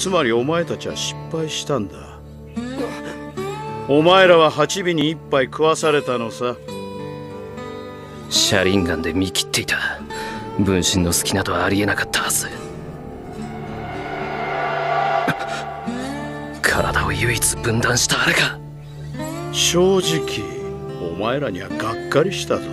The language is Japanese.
つまりお前たちは失敗したんだ。お前らは八尾に一杯食わされたのさ。シャリンガンで見切っていた。分身の好きなどありえなかったはず。体を唯一分断したあれか。正直お前らにはがっかりしたぞ。